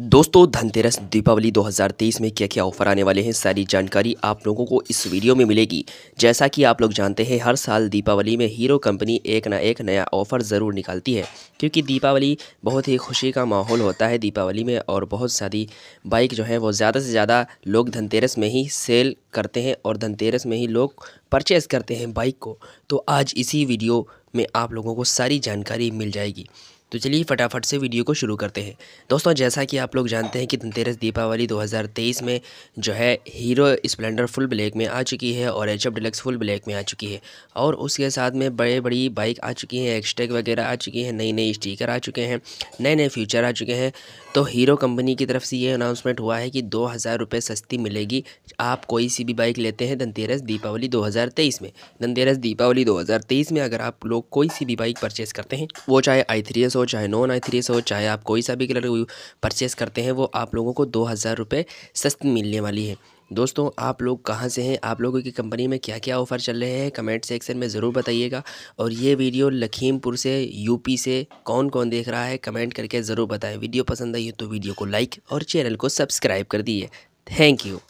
दोस्तों, धनतेरस दीपावली 2023 में क्या क्या ऑफ़र आने वाले हैं, सारी जानकारी आप लोगों को इस वीडियो में मिलेगी। जैसा कि आप लोग जानते हैं, हर साल दीपावली में हीरो कंपनी एक ना एक नया ऑफ़र ज़रूर निकालती है, क्योंकि दीपावली बहुत ही खुशी का माहौल होता है दीपावली में और बहुत सारी बाइक जो है, वो ज़्यादा से ज़्यादा लोग धनतेरस में ही सेल करते हैं और धनतेरस में ही लोग परचेज़ करते हैं बाइक को। तो आज इसी वीडियो में आप लोगों को सारी जानकारी मिल जाएगी। तो चलिए फटाफट से वीडियो को शुरू करते हैं। दोस्तों, जैसा कि आप लोग जानते हैं कि धनतेरस दीपावली 2023 में जो है हीरो स्प्लेंडर फुल ब्लैक में आ चुकी है और H F deluxe full black में आ चुकी है और उसके साथ में बड़े बड़ी बाइक आ चुकी हैं, एक्सटेक वगैरह आ चुकी हैं नई नई स्टीकर आ चुके हैं नए नए फीचर आ चुके हैं। तो हीरो कंपनी की तरफ़ से ये अनाउंसमेंट हुआ है कि दो हज़ार सस्ती मिलेगी। आप कोई सी भी बाइक लेते हैं धनतेरस दीपावली 2023 में। धनतेरस दीपावली 2023 में अगर आप लोग कोई सी भी बाइक परचेज़ करते हैं, वो चाहे आई हो, चाहे नॉन आई थ्री एस हो, चाहे आप कोई सा भी कलर परचेज़ करते हैं, वो आप लोगों को दो हज़ार रुपये सस्ती मिलने वाली है। दोस्तों, आप लोग कहाँ से हैं? आप लोगों की कंपनी में क्या क्या ऑफ़र चल रहे हैं? कमेंट सेक्शन में ज़रूर बताइएगा। और ये वीडियो लखीमपुर से यूपी से कौन कौन देख रहा है कमेंट करके ज़रूर बताएँ। वीडियो पसंद आई हो तो वीडियो को लाइक और चैनल को सब्सक्राइब कर दिए थैंक यू